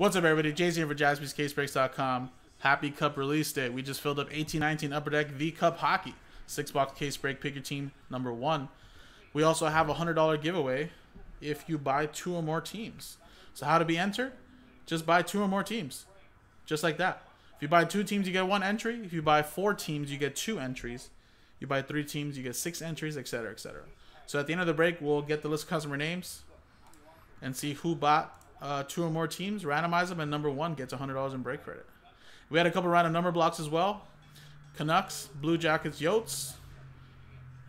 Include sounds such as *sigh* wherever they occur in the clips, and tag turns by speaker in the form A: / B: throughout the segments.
A: What's up, everybody? Jay's here for jaspyscasebreaks.com. Happy Cup release day. We just filled up 1819 Upper Deck The Cup Hockey. Six box case break. Pick your team number one. We also have a $100 giveaway if you buy two or more teams. So, how to be entered? Just buy two or more teams. Just like that. If you buy two teams, you get one entry. If you buy four teams, you get two entries. You buy three teams, you get six entries, etc., etc. So at the end of the break, we'll get the list of customer names and see who bought uh, two or more teams, randomize them, and number one gets $100 in break credit. We had a couple random number blocks as well. Canucks, Blue Jackets, Yotes,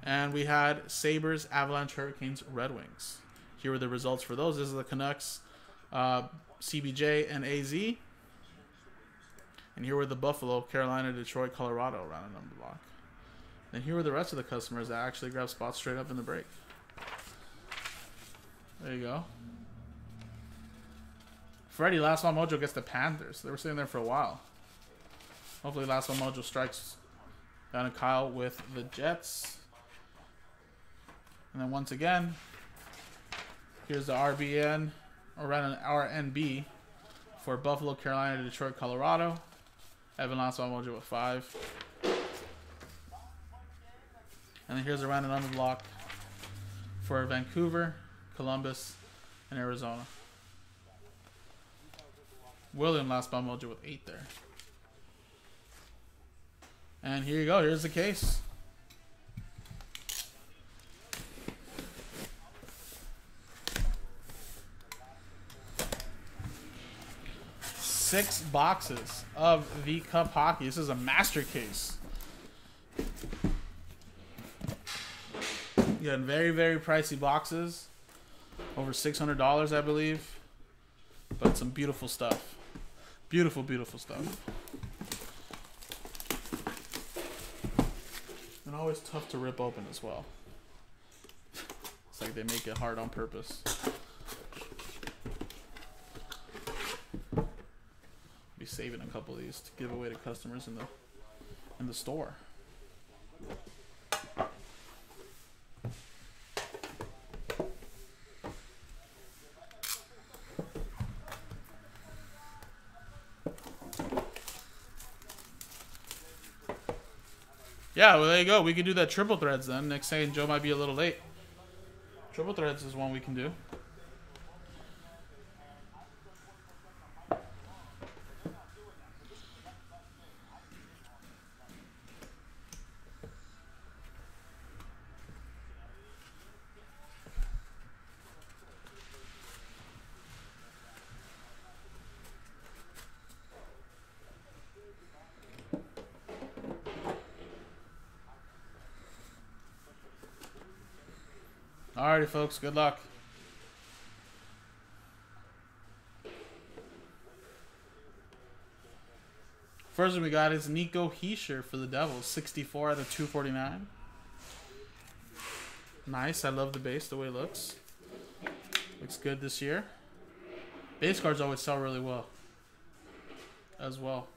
A: and we had Sabres, Avalanche, Hurricanes, Red Wings. Here were the results for those. This is the Canucks, uh, CBJ, and AZ. And here were the Buffalo, Carolina, Detroit, Colorado random number block. And here were the rest of the customers that actually grabbed spots straight up in the break. There you go. Freddie, Last One Mojo gets the Panthers. They were sitting there for a while. Hopefully Last One Mojo strikes down to Kyle with the Jets. And then once again, here's the RBN, or RNB, for Buffalo, Carolina, Detroit, Colorado. Evan Last One Mojo with five. And then here's a random number block for Vancouver, Columbus, and Arizona. William last bomb mojo with eight there. And here you go. Here's the case. Six boxes of the Cup Hockey. This is a master case. You got very, very pricey boxes. Over $600, I believe. But some beautiful stuff. Beautiful, beautiful stuff. And always tough to rip open as well. It's like they make it hard on purpose. Be saving a couple of these to give away to customers in the in the store. Yeah, well, there you go. We can do that triple threads then. Next saying Joe might be a little late. Triple threads is one we can do. Folks. Good luck. First one we got is Nico Hischier for the Devils. 64 out of 249. Nice. I love the base, the way it looks. Looks good this year. Base cards always sell really well. As well.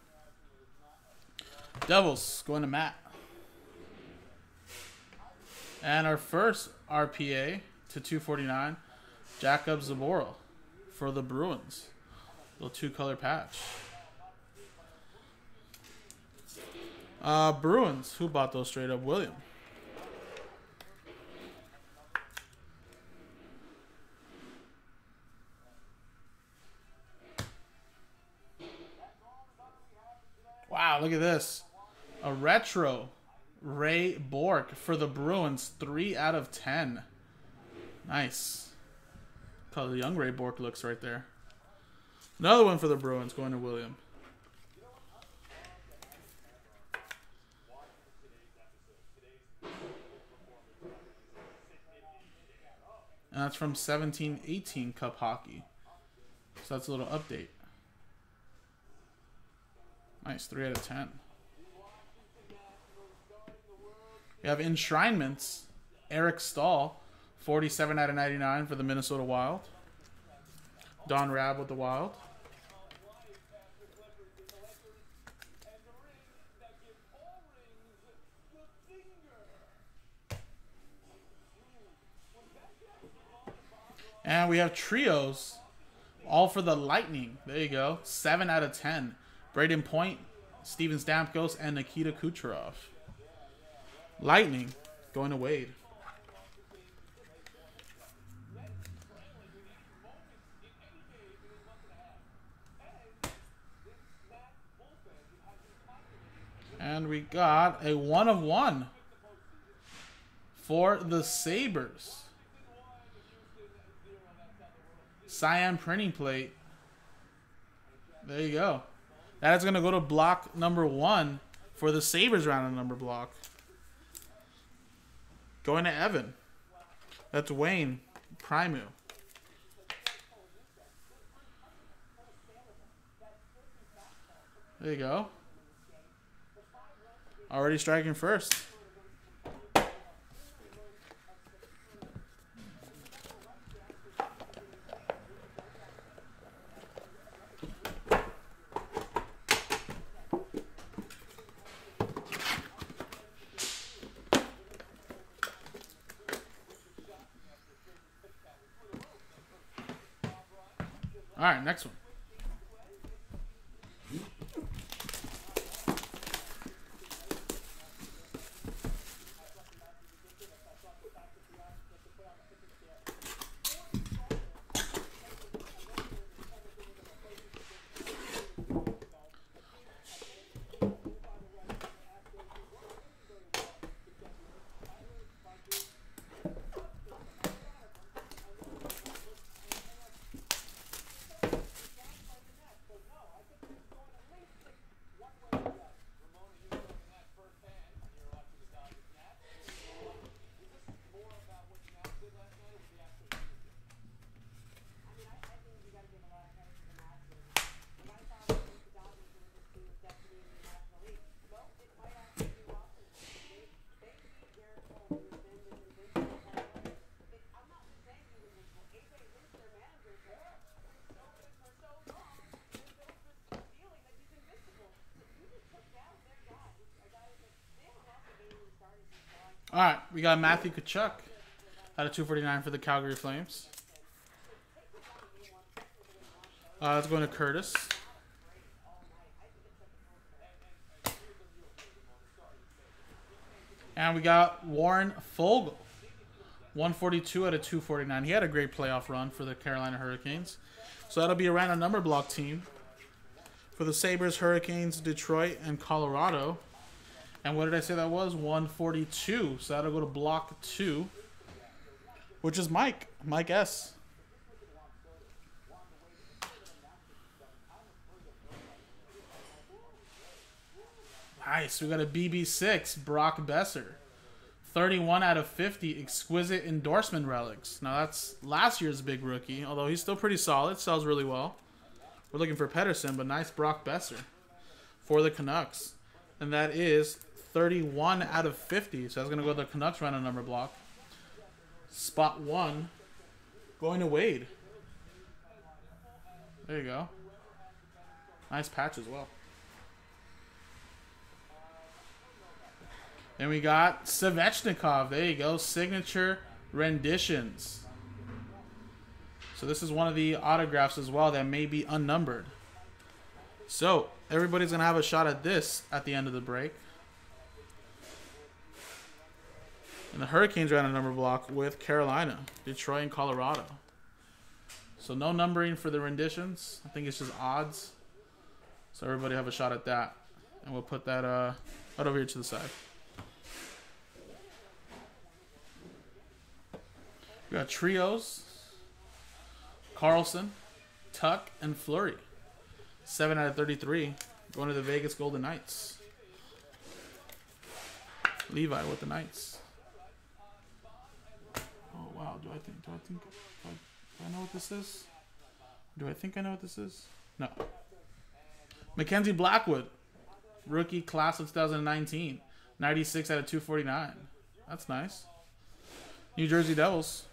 A: Devils going to Matt. And our first RPA to 249, Jacob Zboril for the Bruins. Little two color patch. Uh, Bruins, who bought those straight up? William. Wow, look at this. A retro Ray Bourque for the Bruins, 3 out of 10. Nice. How the young Ray Bourque looks right there. Another one for the Bruins going to William. And that's from 1718 Cup Hockey. So that's a little update. Nice, 3 out of 10. We have enshrinements. Eric Staal, 47 out of 99 for the Minnesota Wild. Don Rab with the Wild. And we have trios All for the Lightning. There you go. 7 out of 10. Brayden Point, Steven Stamkos, and Nikita Kucherov. Lightning going to Wade. And we got a one of one for the Sabres. Cyan printing plate. There you go. That is going to go to block number one for the Sabres round of number block. Going to Evan. That's Wayne Primeau. There you go. Already striking first. All right, next one. All right, we got Matthew Tkachuk out of 249 for the Calgary Flames. Uh, let's go to Curtis. And we got Warren Foegele. 142 out of 249. He had a great playoff run for the Carolina Hurricanes. So that'll be around a random number block team for the Sabres, Hurricanes, Detroit, and Colorado. And what did I say that was? 142. So that'll go to block two, which is Mike. Mike S. Nice. We got a BB6, Brock Boeser. 31 out of 50 exquisite endorsement relics. Now that's last year's big rookie, although he's still pretty solid, sells really well. We're looking for Pettersson, but nice Brock Boeser for the Canucks. And that is 31 out of 50. So that's going to go to the Canucks random number block. Spot one going to Wade. There you go. Nice patch as well. And we got Svechnikov. There you go. Signature renditions. So this is one of the autographs as well that may be unnumbered. So everybody's going to have a shot at this at the end of the break. And the Hurricanes are ran a number block with Carolina, Detroit, and Colorado. So no numbering for the renditions. I think it's just odds. So everybody have a shot at that. And we'll put that uh, right over here to the side. We got trios. Karlsson, Tuch, and Fleury. 7 out of 33. Going to the Vegas Golden Knights. Levi with the Knights. Do I think, do I think, do I, do I know what this is? Do I think I know what this is? No. Mackenzie Blackwood. Rookie class of 2019. 96 out of 249. That's nice. New Jersey Devils.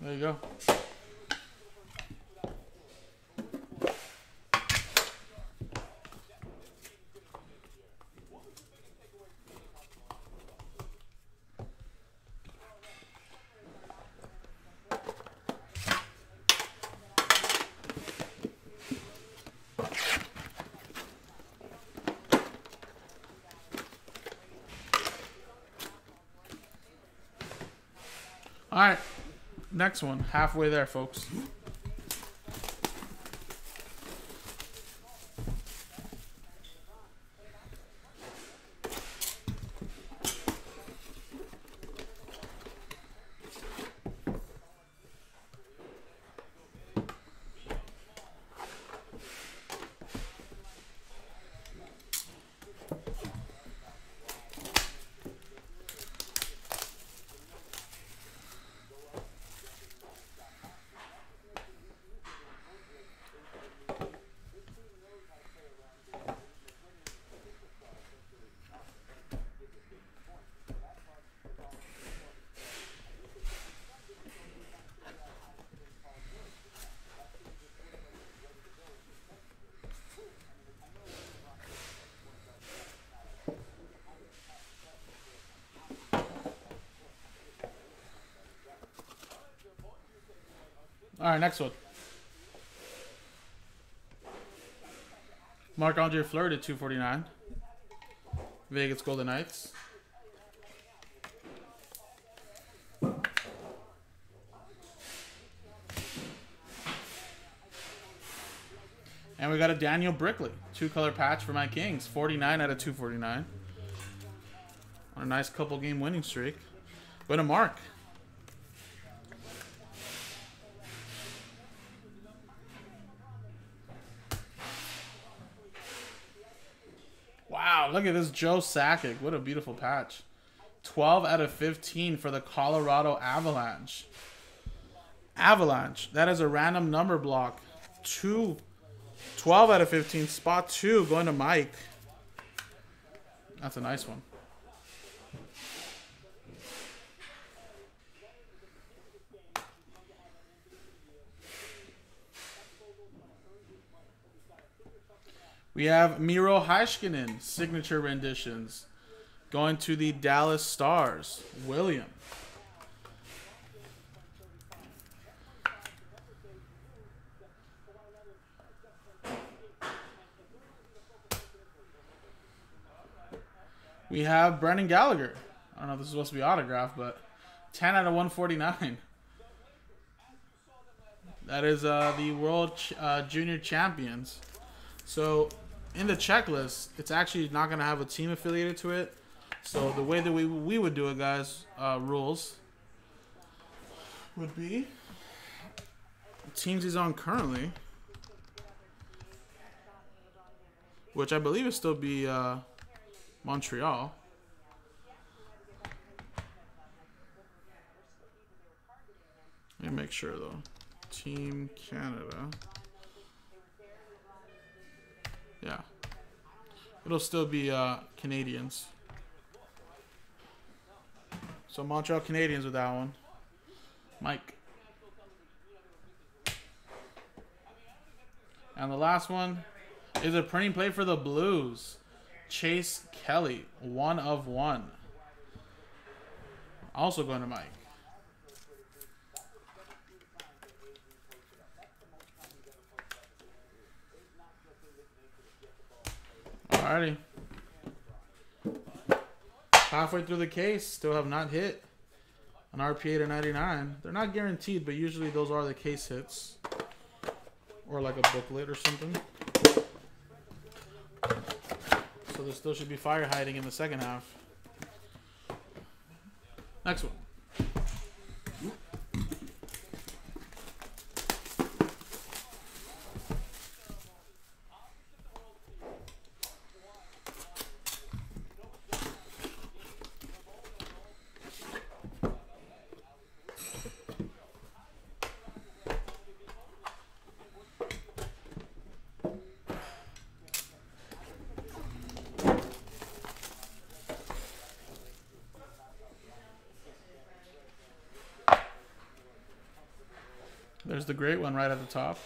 A: There you go. All right. Next one. Halfway there, folks. All right, next one. Marc-Andre Fleury to 249. Vegas Golden Knights. And we got a Daniel Brickley, two color patch for my Kings, 49 out of 249. On a nice couple game winning streak. But a mark. Look at this Joe Sakic. What a beautiful patch. 12 out of 15 for the Colorado Avalanche. Avalanche. That is a random number block. Two. 12 out of 15. Spot 2 going to Mike. That's a nice one. We have Miro Heiskanen, signature renditions. Going to the Dallas Stars, William. We have Brendan Gallagher. I don't know if this is supposed to be autographed, but 10 out of 149. That is uh, the World Ch uh, Junior Champions. So in the checklist, it's actually not going to have a team affiliated to it. So the way that we, we would do it, guys, uh, rules would be teams he's on currently, which I believe is still be uh, Montreal. Let me make sure though. Team Canada. Yeah. It'll still be uh, Canadians. So Montreal Canadiens with that one. Mike. And the last one is a printing plate for the Blues. Chase Kelly, one of one. Also going to Mike. Alrighty. Halfway through the case, still have not hit an RPA to 99. They're not guaranteed, but usually those are the case hits. Or like a booklet or something. So there still should be fire hiding in the second half. Next one. There's the great one right at the top.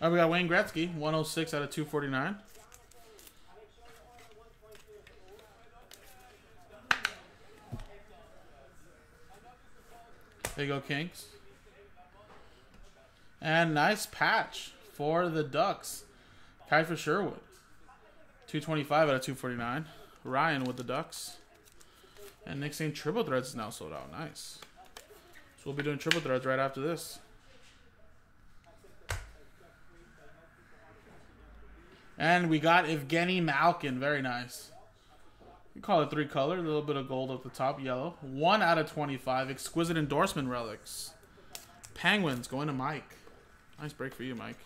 A: We got Wayne Gretzky, 106 out of 249. There you go, Kings. And nice patch for the Ducks. Kiefer Sherwood. 225 out of 249. Ryan with the Ducks. And Nick saying triple threads is now sold out. Nice. So we'll be doing triple threads right after this. And we got Evgeny Malkin. Very nice. We call it three color. A little bit of gold at the top, yellow. One out of 25. Exquisite endorsement relics. Penguins going to Mike. Nice break for you, Mike.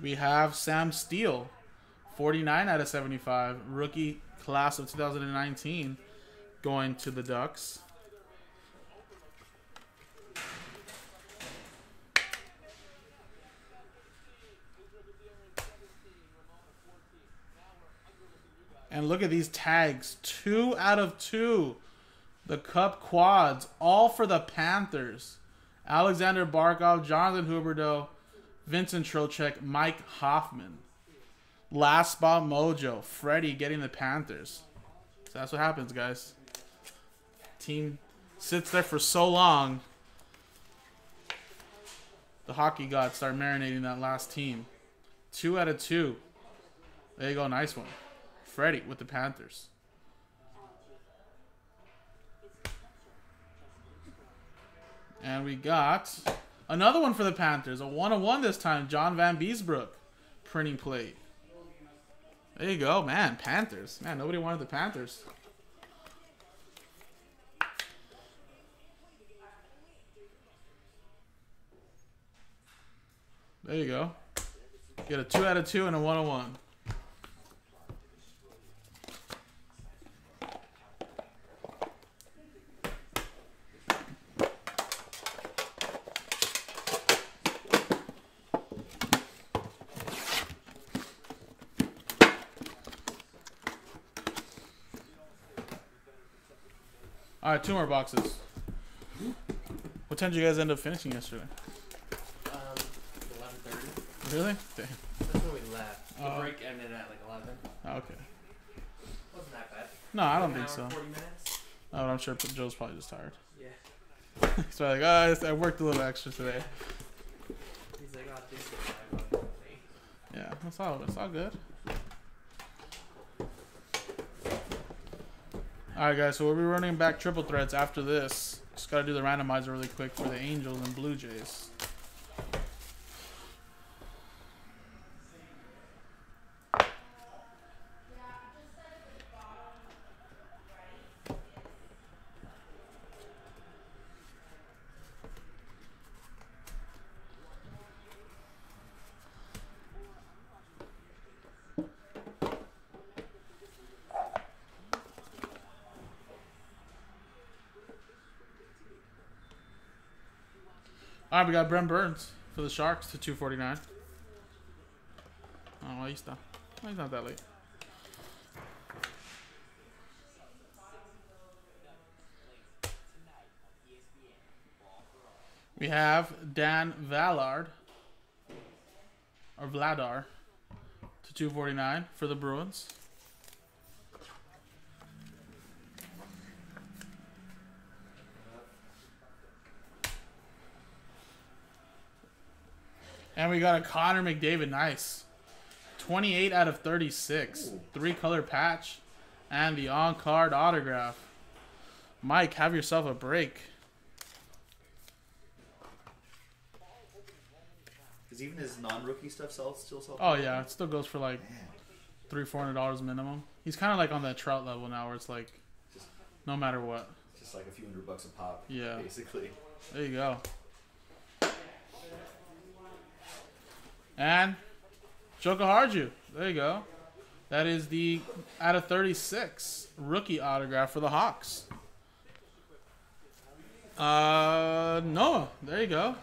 A: We have Sam Steel, 49 out of 75, rookie class of 2019, going to the Ducks. And look at these tags. Two out of two. The Cup quads. All for the Panthers. Alexander Barkov, Jonathan Huberdeau, Vincent Trocheck, Mike Hoffman. Last spot mojo. Freddie getting the Panthers. So that's what happens, guys. Team sits there for so long. The hockey gods start marinating that last team. Two out of two. There you go. Nice one. Freddie with the Panthers. And we got another one for the Panthers. A one-on-one this time. John Vanbiesbrouck. Printing plate. There you go, man. Panthers. Man, nobody wanted the Panthers. There you go. Get a 2 out of 2 and a 101. All right, two more boxes. What time did you guys end up finishing yesterday?
B: Um, eleven thirty.
A: Really? Damn.
B: That's when we left. The
A: Oh.
B: break ended at like eleven.
A: Okay.
B: Wasn't that bad.
A: No, I don't think so.
B: and Forty minutes.
A: Oh, I'm sure Joe's probably just tired. *laughs*
B: Yeah.
A: He's probably like, oh, I worked a little extra today.
B: He's like, oh, this is.
A: Yeah, that's all. That's all good. All right, guys. So we'll be running back triple threads after this. Just gotta do the randomizer really quick for the Angels and Blue Jays. All right, we got Brent Burns for the Sharks to 249. Oh, he's not, he's not that late. We have Dan Vallard or Vladar to 249 for the Bruins. We got a Connor McDavid. Nice. 28 out of 36. Three color patch. And the on card autograph. Mike, have yourself a break.
C: Because even his non-rookie stuff sells still sells.
A: Oh, yeah. It still goes for like three, four hundred dollars minimum. He's kind of like on that Trout level now where it's like no matter what.
C: Just like a few hundred bucks a pop.
A: Yeah.
C: Basically.
A: There you go. And Jokiharju. There you go. That is the out of 36 rookie autograph for the Hawks. Uh, Noah. There you go.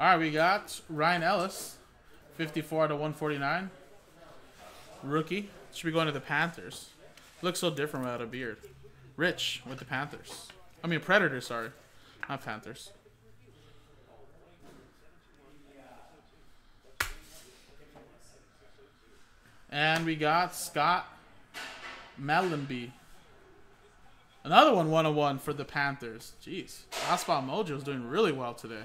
A: All right, we got Ryan Ellis, 54 out of 149. Rookie. Should be going to the Panthers. Looks so different without a beard. Rich with the Panthers. I mean Predators, sorry. Not Panthers. And we got Scott Mellanby. Another one, one on one for the Panthers. Jeez, Hotspot Mojo is doing really well today.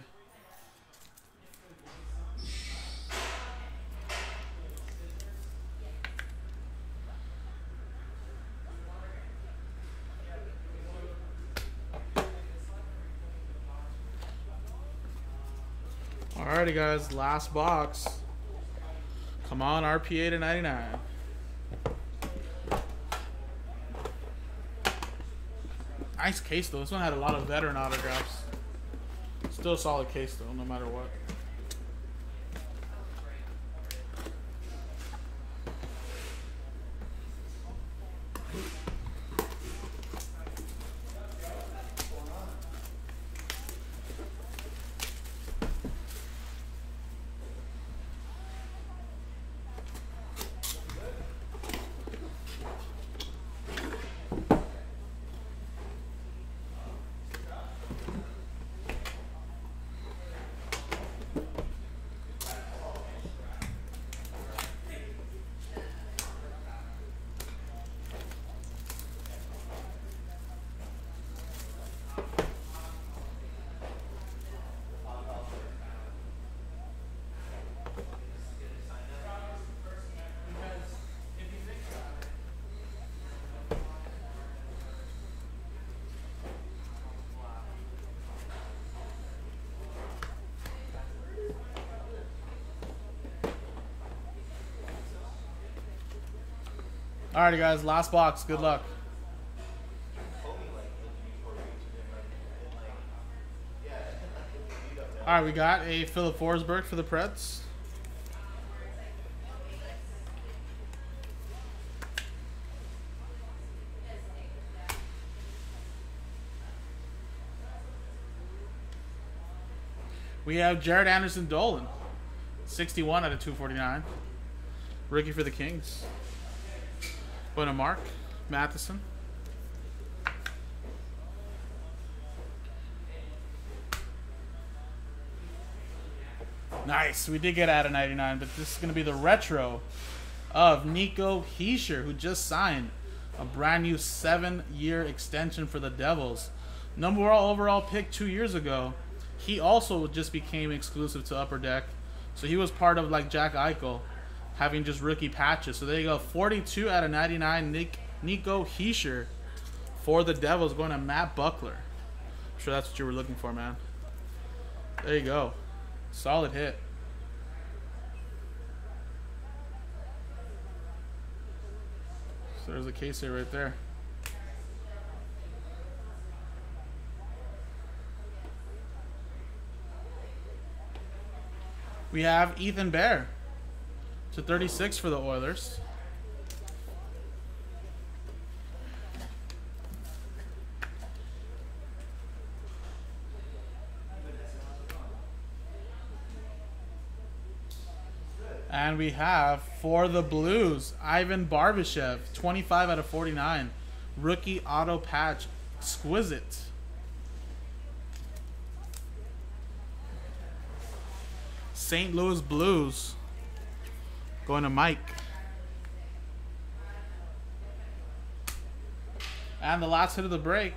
A: Alrighty, guys, last box. Come on, RPA to 99. Nice case though. This one had a lot of veteran autographs. Still a solid case though, no matter what. Alrighty, guys, last box. Good luck. Alright, we got a Filip Forsberg for the Preds. We have Jaret Anderson-Dolan, 61 out of 249. Rookie for the Kings. Going to Mark Matheson. Nice. We did get out of 99, but this is going to be the retro of Nico Hischier, who just signed a brand new seven-year extension for the Devils. Number one overall pick two years ago. He also just became exclusive to Upper Deck. So he was part of like Jack Eichel having just rookie patches. So there you go. 42 out of 99. Nick Nico Hischier for the Devils going to Matt Buckler. I'm sure that's what you were looking for, man. There you go. Solid hit. So there's a case here right there. We have Ethan Bear to 36 for the Oilers. And we have for the Blues, Ivan Barbashev, 25 out of 49. Rookie auto patch, exquisite. St. Louis Blues, going to Mike. And the last hit of the break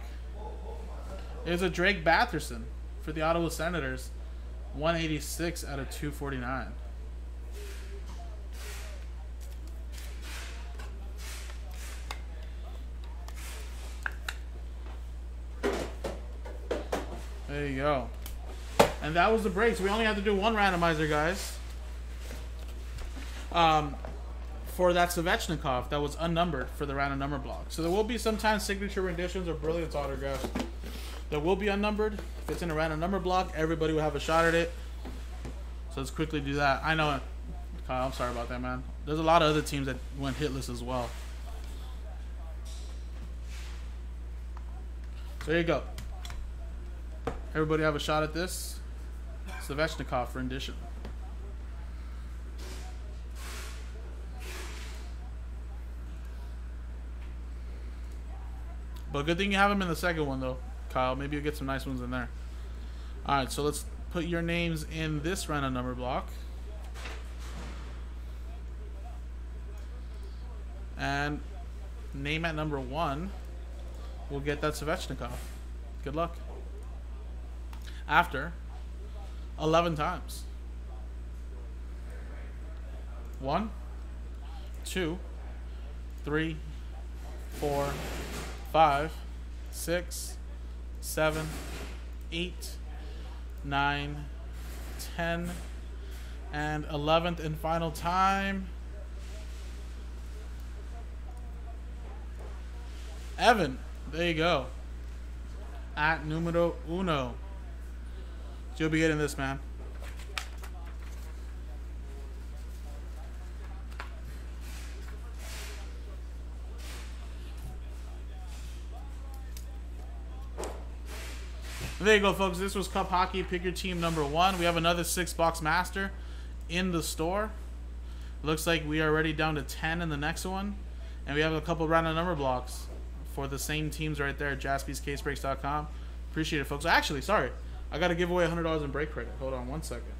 A: is a Drake Batherson for the Ottawa Senators, 186 out of 249. There you go. And that was the break. So we only have to do one randomizer, guys. Um, for that Svechnikov that was unnumbered for the random number block. So there will be sometimes signature renditions or brilliance autographs that will be unnumbered. If it's in a random number block, everybody will have a shot at it. So let's quickly do that. I know, Kyle, I'm sorry about that, man. There's a lot of other teams that went hitless as well. So there you go. Everybody have a shot at this. Svechnikov rendition. But good thing you have them in the second one, though, Kyle. Maybe you'll get some nice ones in there. All right, so let's put your names in this random number block. And name at number one we'll get that Svechnikov. Good luck. After 11 times. One, two, three, four, five, six, seven, eight, nine, ten, and eleventh and final time. Evan, there you go. At numero uno. You'll be getting this, man. There you go, folks. This was Cup Hockey. Pick your team number one. We have another six box master in the store. Looks like we are already down to 10 in the next one. And we have a couple random number blocks for the same teams right there at jaspyscasebreaks.com. Appreciate it, folks. Actually, sorry. I got to give away $100 in break credit. Hold on one second.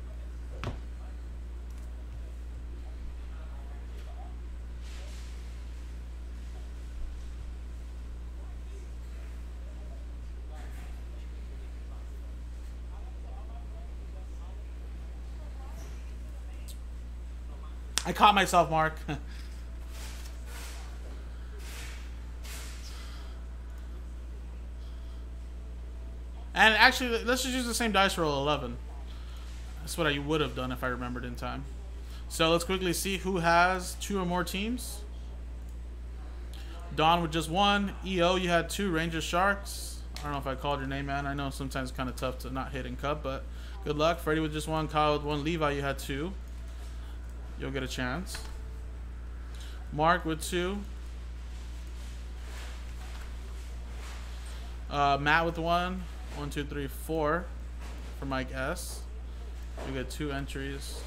A: I caught myself, Mark. *laughs* and actually, let's just use the same dice roll 11. That's what I would have done if I remembered in time. So let's quickly see who has two or more teams. Don with just one. EO, you had two. Rangers Sharks. I don't know if I called your name, man. I know sometimes it's kind of tough to not hit and cup, but good luck. Freddie with just one. Kyle with one. Levi, you had two. You'll get a chance. Mark with two. Uh, Matt with one. One, two, three, four for Mike S. You get two entries.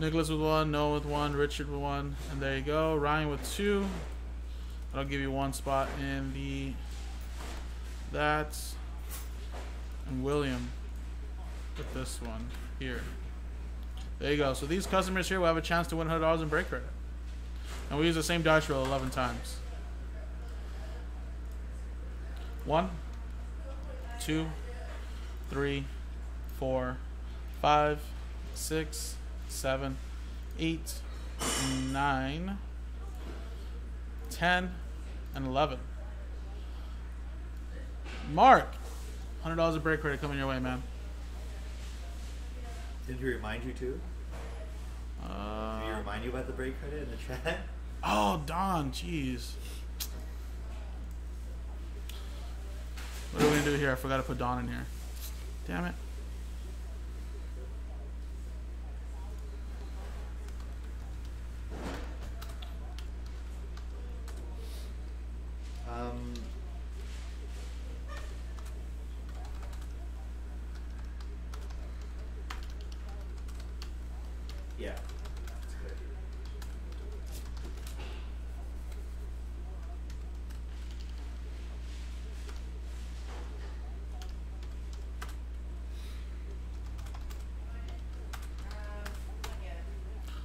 A: Nicholas with one, Noah with one, Richard with one, and there you go. Ryan with two. That'll give you one spot in the that and William with this one here. There you go. So these customers here will have a chance to win $100 in break credit. And we use the same dice roll 11 times. One, two, three, four, five, six, seven, eight, nine, ten, and 11. Mark, $100 of break credit coming your way, man.
C: Did he remind you too?
A: Uh,
C: Did he remind you about the break credit in the chat? *laughs*
A: Oh, Don, jeez. What are we gonna do here? I forgot to put Don in here. Damn it.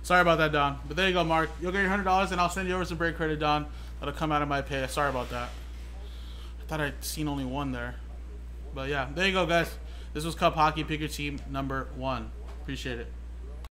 A: Sorry about that, Don. But there you go, Mark. You'll get your hundred dollars, and I'll send you over some break credit, Don. That'll come out of my pay. Sorry about that. I thought I'd seen only one there. But yeah, there you go, guys. This was Cup Hockey. Pick team number one. Appreciate it.